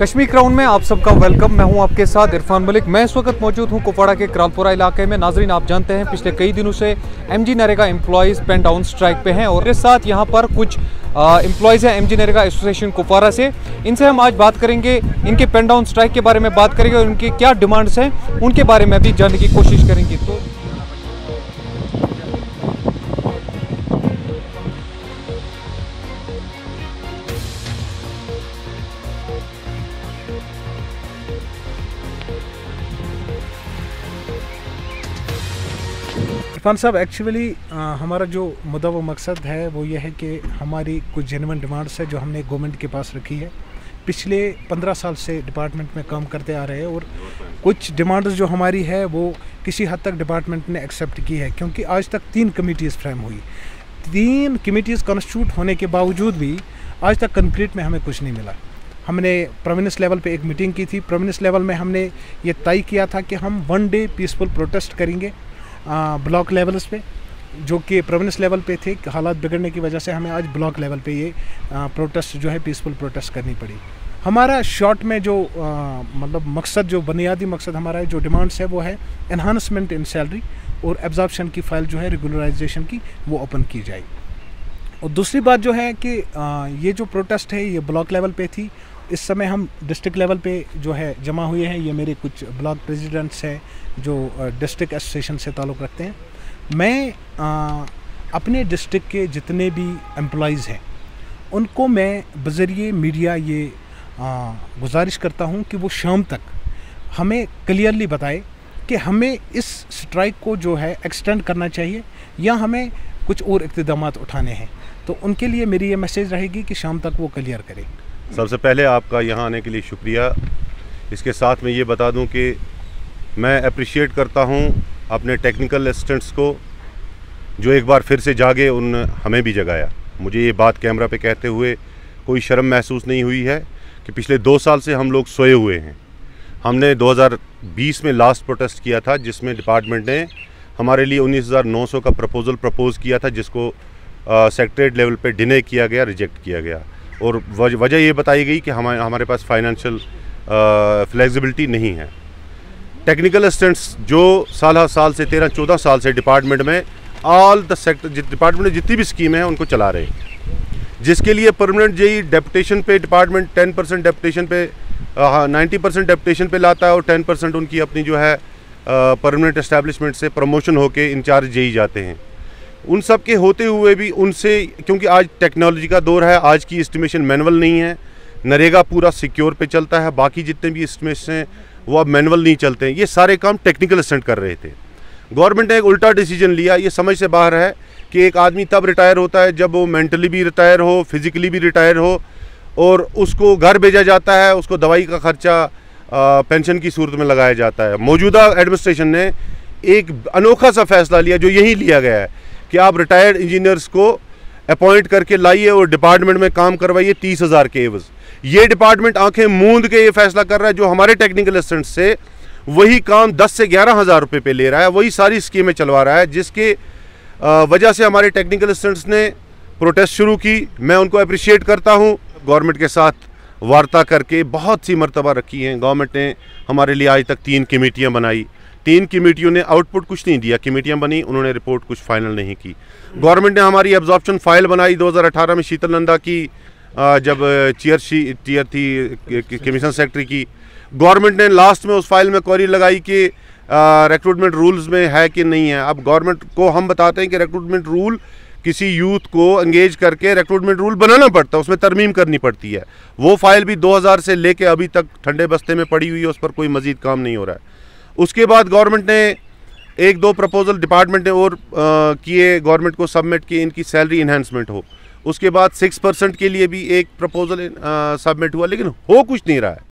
Kashmir crown में आप सबका वेलकम। मैं हूँ आपके साथ इरफान मलिक। मैं इस वक्त मौजूद हूँ कुपवाड़ा के करालपुरा इलाके में। नाजरीन, आप जानते हैं, पिछले कई दिनों से MG NREGA employees pen down strike पे हैं और मेरे साथ यहाँ पर कुछ एम्प्लॉयज़ हैं एमजी नरेगा एसोसिएशन कुपवाड़ा से। इनसे हम आज बात करेंगे, इनके पेन डाउन स्ट्राइक के बारे में बात करेंगे और उनकी क्या डिमांड्स हैं, उनके बारे में भी जानने की कोशिश करेंगे। तो इरफान साहब एक्चुअली हमारा जो मुद्दा व मकसद है, वो ये है कि हमारी कुछ जेनवन डिमांड्स है जो हमने गवर्नमेंट के पास रखी है। पिछले पंद्रह साल से डिपार्टमेंट में काम करते आ रहे हैं और कुछ डिमांड्स जो हमारी है, वो किसी हद तक डिपार्टमेंट ने एक्सेप्ट की है, क्योंकि आज तक तीन कमिटीज़ फ्रेम हुई। तीन कमिटीज़ कॉन्स्टिट्यूट होने के बावजूद भी आज तक कंक्रीट में हमें कुछ नहीं मिला। हमने प्रोविनेंस लेवल पे एक मीटिंग की थी। प्रोविनेंस लेवल में हमने ये तय किया था कि हम वन डे पीसफुल प्रोटेस्ट करेंगे। ब्लॉक लेवल्स पे जो कि प्रोविंस लेवल पे थे हालात बिगड़ने की वजह से हमें आज ब्लॉक लेवल पे ये प्रोटेस्ट जो है पीसफुल प्रोटेस्ट करनी पड़ी। हमारा शॉर्ट में जो मतलब मकसद जो बुनियादी मकसद हमारा है जो डिमांड्स है वो है इन्हांसमेंट इन सैलरी और एब्जॉर्बशन की फ़ाइल जो है रेगुलराइजेशन की वो ओपन की जाए। और दूसरी बात जो है कि आ, ये जो प्रोटेस्ट है ये ब्लॉक लेवल पे थी इस समय हम डिस्ट्रिक्ट लेवल पे जो है जमा हुए हैं। ये मेरे कुछ ब्लॉक प्रेसिडेंट्स हैं जो डिस्ट्रिक्ट एसोसिएशन से ताल्लुक़ रखते हैं। मैं आ, अपने डिस्ट्रिक्ट के जितने भी एम्प्लॉयज़ हैं उनको मैं बज़रिए मीडिया ये आ, गुजारिश करता हूँ कि वो शाम तक हमें क्लियरली बताए कि हमें इस स्ट्राइक को जो है एक्सटेंड करना चाहिए या हमें कुछ और इकदाम उठाने हैं। तो उनके लिए मेरी ये मैसेज रहेगी कि शाम तक वो क्लियर करें। सबसे पहले आपका यहाँ आने के लिए शुक्रिया। इसके साथ मैं ये बता दूँ कि मैं अप्रिशिएट करता हूँ अपने टेक्निकल असिस्टेंट्स को जो एक बार फिर से जागे उन हमें भी जगाया। मुझे ये बात कैमरा पे कहते हुए कोई शर्म महसूस नहीं हुई है कि पिछले दो साल से हम लोग सोए हुए हैं। हमने 2020 में लास्ट प्रोटेस्ट किया था जिसमें डिपार्टमेंट ने हमारे लिए 19,900 का प्रपोज़ल प्रपोज़ किया था जिसको सेक्रेटरीट लेवल पे डिने किया गया रिजेक्ट किया गया। और वजह ये बताई गई कि हमारे हमारे पास फाइनेंशियल फ्लेक्सिबिलिटी नहीं है। टेक्निकल असिस्टेंट्स जो साल साल से, तेरह, चौदह साल से डिपार्टमेंट में ऑल द सेक्टर डिपार्टमेंट में जितनी भी स्कीमें हैं, उनको चला रहे हैं। जिसके लिए परमानेंट जेई डेपुटेशन पे डिपार्टमेंट टेन परसेंट डेपुटेशन पे नाइन्टी परसेंट डेपुटेशन पे लाता है और टेन परसेंट उनकी अपनी जो है परमानेंट इस्टेब्लिशमेंट से प्रमोशन होके इंचार्ज जेई जाते हैं। उन सब के होते हुए भी उनसे, क्योंकि आज टेक्नोलॉजी का दौर है, आज की इस्टीमेशन मैनुअल नहीं है। नरेगा पूरा सिक्योर पे चलता है, बाकी जितने भी इस्टीमेशन हैं, वो अब मैनुअल नहीं चलते हैं। ये सारे काम टेक्निकल असिस्टेंट कर रहे थे। गवर्नमेंट ने एक उल्टा डिसीज़न लिया, ये समझ से बाहर है कि एक आदमी तब रिटायर होता है जब वो मेंटली भी रिटायर हो फिज़िकली भी रिटायर हो, और उसको घर भेजा जाता है, उसको दवाई का खर्चा पेंशन की सूरत में लगाया जाता है। मौजूदा एडमिनिस्ट्रेशन ने एक अनोखा सा फैसला लिया, जो यही लिया गया है। कि आप रिटायर्ड इंजीनियर्स को अपॉइंट करके लाइए और डिपार्टमेंट में काम करवाइए तीस हज़ार के एवज। ये डिपार्टमेंट आँखें मूंद के ये फैसला कर रहा है, जो हमारे टेक्निकल असिस्टेंट से वही काम दस से ग्यारह हज़ार रुपये पे ले रहा है, वही सारी स्कीमें चलवा रहा है, जिसके वजह से हमारे टेक्निकल असिस्टेंट्स ने प्रोटेस्ट शुरू की। मैं उनको अप्रिशिएट करता हूँ। गवर्नमेंट के साथ वार्ता करके बहुत सी मरतबा रखी हैं। गवर्नमेंट ने हमारे लिए आज तक तीन कमेटियाँ बनाई। तीन कमेटियों ने आउटपुट कुछ नहीं दिया, कमेटियाँ बनी, उन्होंने रिपोर्ट कुछ फाइनल नहीं की। गवर्नमेंट ने हमारी एब्जॉर्प्शन फ़ाइल बनाई 2018 में शीतल नंदा की जब चेयर शी टीयर थी कमीशन सेक्रेटरी की। गवर्नमेंट ने लास्ट में उस फ़ाइल में क्वारी लगाई कि रिक्रूटमेंट रूल्स में है कि नहीं है। अब गवर्नमेंट को हम बताते हैं कि रिक्रूटमेंट रूल किसी यूथ को एंगेज करके रिक्रूटमेंट रूल बनाना पड़ता है, उसमें तरमीम करनी पड़ती है। वो फ़ाइल भी 2000 से लेके अभी तक ठंडे बस्ते में पड़ी हुई है, उस पर कोई मजीद काम नहीं हो रहा है। उसके बाद गवर्नमेंट ने एक दो प्रपोजल डिपार्टमेंट ने और किए, गवर्नमेंट को सबमिट किए इनकी सैलरी इन्हेंसमेंट हो। उसके बाद सिक्स परसेंट के लिए भी एक प्रपोजल सबमिट हुआ, लेकिन हो कुछ नहीं रहा है।